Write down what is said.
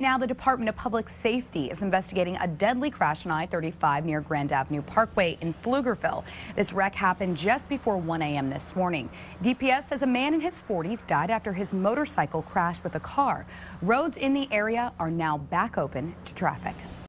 Now, the Department of Public Safety is investigating a deadly crash on I-35 near Grand Avenue Parkway in Pflugerville. This wreck happened just before 1 a.m. this morning. DPS says a man in his 40s died after his motorcycle crashed with a car. Roads in the area are now back open to traffic.